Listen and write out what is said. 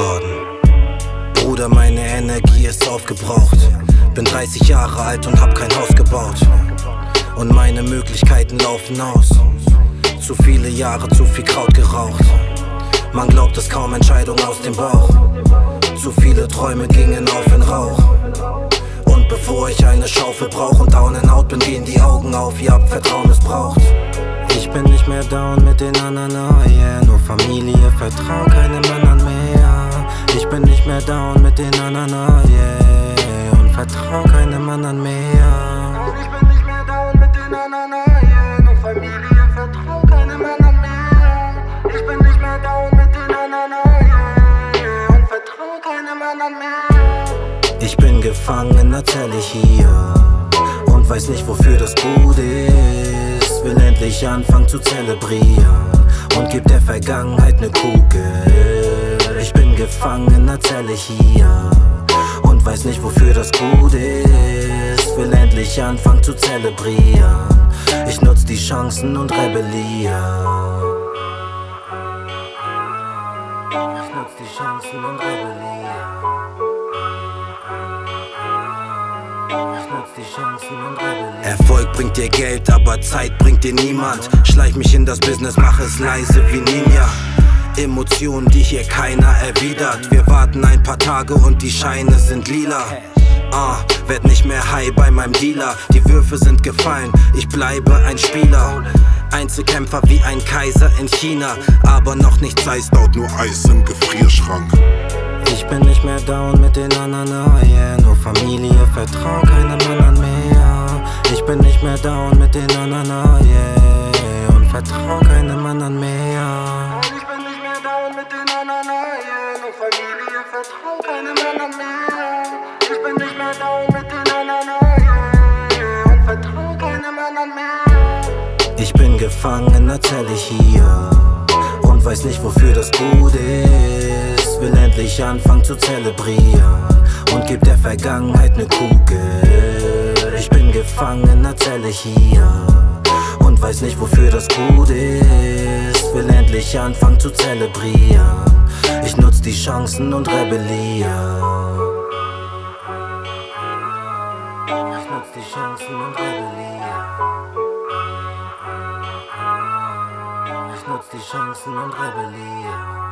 geworden. Bruder, meine Energie ist aufgebraucht. Bin 30 Jahre alt und hab kein Haus gebaut. Und meine Möglichkeiten laufen aus. Zu viele Jahre, zu viel Kraut geraucht. Man glaubt es kaum, Entscheidung aus dem Bauch. Zu viele Träume gingen auf in Rauch. Und bevor ich eine Schaufel brauch und down and out bin, gehen die Augen auf, ihr habt Vertrauen missbraucht. Ich bin nicht mehr down mit den anderen, yeah, nur Familie, Vertrauen, mehr down mit den oh yeah. Und vertrau keinem anderen mehr. Ich bin nicht mehr down mit den oh yeah. Nur Familie, vertrau keinem anderen mehr. Ich bin nicht mehr down mit den anderen, yeah. Und vertrau keinem anderen mehr. Ich bin gefangen Zelle hier und weiß nicht wofür das gut ist. Will endlich anfangen zu zelebrieren und gib der Vergangenheit ne Kugel. Ich bin gefangen der Zelle hier und weiß nicht wofür das gut ist. Will endlich anfangen zu zelebrieren. Ich nutz die Chancen und rebelliere. Ich nutz die Chancen und rebelliere. Ich nutz die Chancen und rebelliere. Erfolg bringt dir Geld, aber Zeit bringt dir niemand. Schleich mich in das Business, mach es leise wie Ninja. Emotionen, die hier keiner erwidert. Wir warten ein paar Tage und die Scheine sind lila. Ah, werd nicht mehr high bei meinem Dealer. Die Würfe sind gefallen, ich bleibe ein Spieler. Einzelkämpfer wie ein Kaiser in China, aber noch nichts heißt Laut nur Eis im Gefrierschrank. Ich bin nicht mehr down mit den anderen, yeah. Nur Familie, vertrau keinem anderen mehr. Ich bin nicht mehr down mit den anderen, yeah. Und vertrau keinem anderen mehr. Ich bin nicht mehr down mit den anderen. Und vertrau keinem anderen mehr. Ich bin gefangen in der Zelle hier und weiß nicht wofür das gut ist. Will endlich anfangen zu zelebrieren und gib der Vergangenheit ne Kugel. Ich bin gefangen in der Zelle hier und weiß nicht wofür das gut ist. Will endlich anfangen zu zelebrieren. Ich nutz die Chancen und rebelliere. Nutz die Chancen und rebelliere. Ich nutz die Chancen und rebelliere.